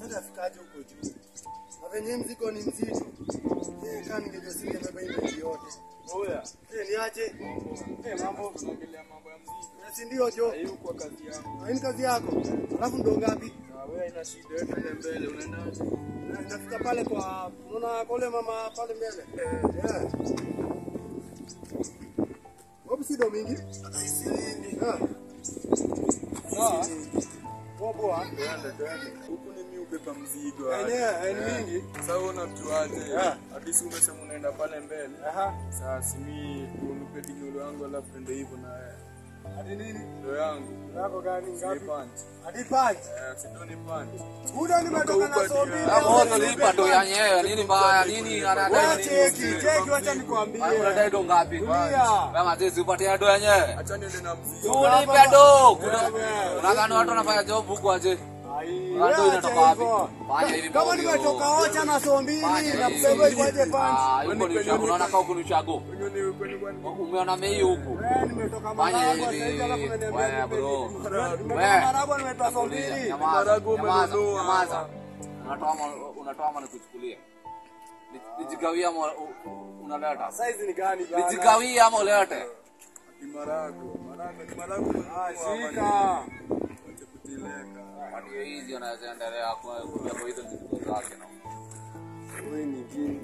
Sasa fikaje huko juu? Na venye mzigo ni mzito. Eh, kama ningejua singebeba hii mzigo yote. Oya. Eh, niache. Eh, mambo tunaongelea mambo ya mzigo. Na si ndio jo? Hiyo kwa kazi yako. Na kazi yako. Alafu ndo ngapi? Na wewe ina shida, wewe twende mbele, unaenda wapi? Nafika pale kwa unaona kule mama pale mbele. Eh. Yeah. Wapi si mingi? Sisi nini? Ah. Poa twende. Huku ni mimi ubeba mzigo. Eh. mingi. Sasa unatuaje? Ah. Hadi umesema unaenda pale mbele. Aha. Sasa mimi unipe yangu alafu twende hivyo na wewe. Hadi nini? Ndio yangu. Yako gani ngapi? Hadi punch. Eh, si ni punch. Buda nimetoka na sobi. Hapo lipa ndo yenyewe nini mbaya nini anadai nini? cheki, cheki wacha nikwambie. Hapo unadai ndo ngapi? Kama sisi upatie ndo yenyewe. Acha niende na mzigo. Tulipe ndo. Kuna Wewe. watu wanafanya job huko aje. Watu inatoka wapi? Fanya hivi Kama ni nimetoka ocha na so mbili Fanya na kubeba ikwaje punch. Wewe ni. Unaona kama huko ni chago. Umeona mei huko. Fanya Maragwa hivi. Wewe, bro. Wewe. Maragwa nimetoa so mbili. Nyamaza, Marago umenunua. nyamaza. Unatoa unatoa ama kuchukulia. Nijigawia ama unaleta. Size ni gani bwana? Nijigawia ama ulete. Ni marago. Marago marago. Ah, shika. Ndio hizi wanazoendelea kuja kwa hizo zilizo zake na huyu ni jini.